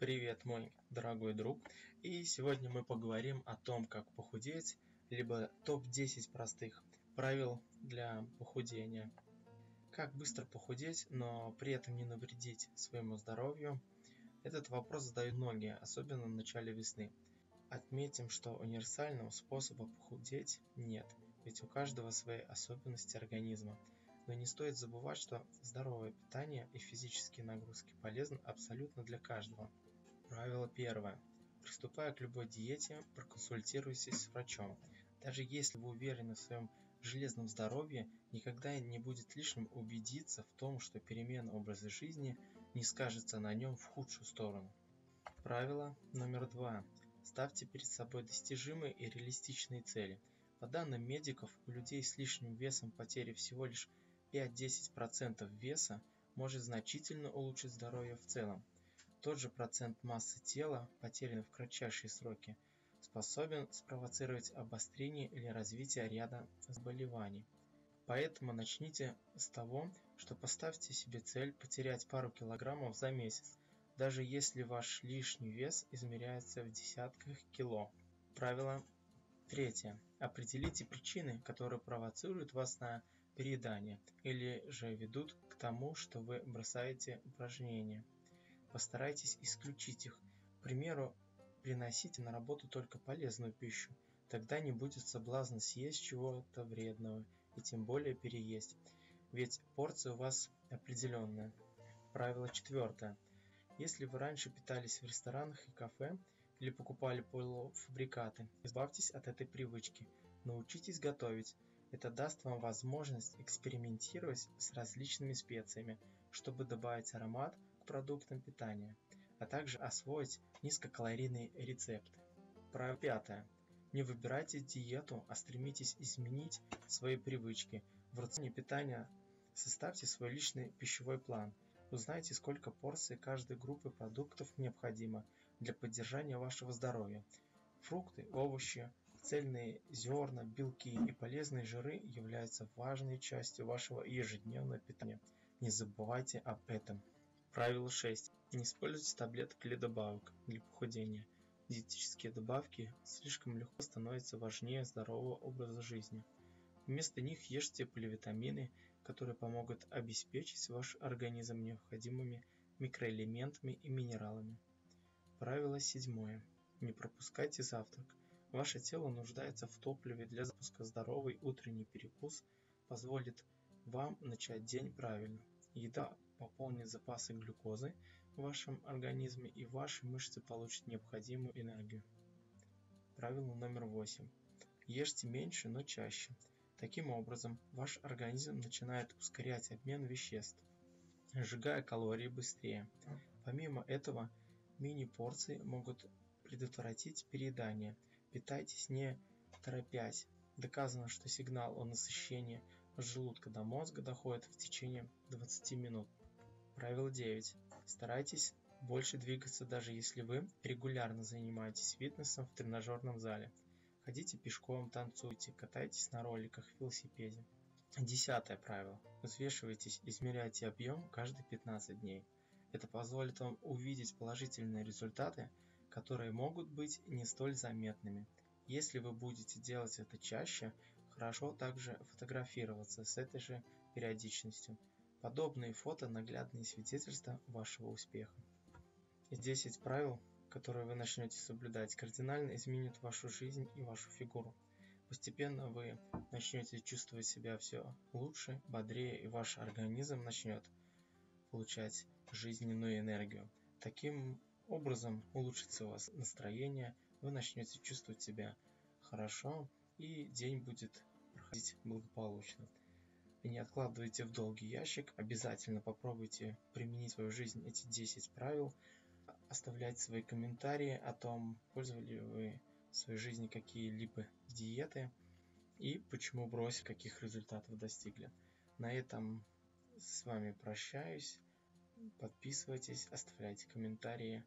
Привет, мой дорогой друг. И сегодня мы поговорим о том, как похудеть, либо топ-10 простых правил для похудения. Как быстро похудеть, но при этом не навредить своему здоровью? Этот вопрос задают многие, особенно в начале весны. Отметим, что универсального способа похудеть нет, ведь у каждого свои особенности организма. Но не стоит забывать, что здоровое питание и физические нагрузки полезны абсолютно для каждого. Правило первое. Приступая к любой диете, проконсультируйтесь с врачом. Даже если вы уверены в своем железном здоровье, никогда не будет лишним убедиться в том, что перемена образа жизни не скажется на нем в худшую сторону. Правило номер два. Ставьте перед собой достижимые и реалистичные цели. По данным медиков, у людей с лишним весом потери всего лишь 5-10% веса может значительно улучшить здоровье в целом. Тот же процент массы тела, потерянный в кратчайшие сроки, способен спровоцировать обострение или развитие ряда заболеваний. Поэтому начните с того, что поставьте себе цель потерять пару килограммов за месяц, даже если ваш лишний вес измеряется в десятках кило. Правило третье. Определите причины, которые провоцируют вас на переедание или же ведут к тому, что вы бросаете упражнения. Постарайтесь исключить их. К примеру, приносите на работу только полезную пищу. Тогда не будет соблазна съесть чего-то вредного и тем более переесть. Ведь порция у вас определенная. Правило четвертое. Если вы раньше питались в ресторанах и кафе или покупали полуфабрикаты, избавьтесь от этой привычки. Научитесь готовить. Это даст вам возможность экспериментировать с различными специями, чтобы добавить аромат к продуктам питания, а также освоить низкокалорийные рецепты. Правило пятое. Не выбирайте диету, а стремитесь изменить свои привычки. В рационе питания составьте свой личный пищевой план. Узнайте, сколько порций каждой группы продуктов необходимо для поддержания вашего здоровья. Фрукты, овощи, цельные зерна, белки и полезные жиры являются важной частью вашего ежедневного питания. Не забывайте об этом. Правило 6. Не используйте таблеток или добавок для похудения. Диетические добавки слишком легко становятся важнее здорового образа жизни. Вместо них ешьте поливитамины, которые помогут обеспечить ваш организм необходимыми микроэлементами и минералами. Правило 7. Не пропускайте завтрак. Ваше тело нуждается в топливе для запуска. Здоровый утренний перекус позволит вам начать день правильно. Еда пополнит запасы глюкозы в вашем организме и ваши мышцы получат необходимую энергию. Правило номер 8. Ешьте меньше, но чаще. Таким образом, ваш организм начинает ускорять обмен веществ, сжигая калории быстрее. Помимо этого, мини-порции могут предотвратить переедание. Питайтесь не торопясь. Доказано, что сигнал о насыщении от желудка до мозга доходит в течение 20 минут. Правило 9. Старайтесь больше двигаться, даже если вы регулярно занимаетесь фитнесом в тренажерном зале. Ходите пешком, танцуйте, катайтесь на роликах, велосипеде. Десятое правило. Взвешивайтесь, измеряйте объем каждые 15 дней. Это позволит вам увидеть положительные результаты которые могут быть не столь заметными. Если вы будете делать это чаще, хорошо также фотографироваться с этой же периодичностью. Подобные фото – наглядные свидетельства вашего успеха. И 10 правил, которые вы начнете соблюдать, кардинально изменят вашу жизнь и вашу фигуру. Постепенно вы начнете чувствовать себя все лучше, бодрее, и ваш организм начнет получать жизненную энергию. Таким образом улучшится у вас настроение, вы начнете чувствовать себя хорошо и день будет проходить благополучно. Не откладывайте в долгий ящик, обязательно попробуйте применить в свою жизнь эти 10 правил, оставлять свои комментарии о том, пользовали вы в своей жизни какие-либо диеты и почему бросили, каких результатов достигли. На этом с вами прощаюсь. Подписывайтесь, оставляйте комментарии.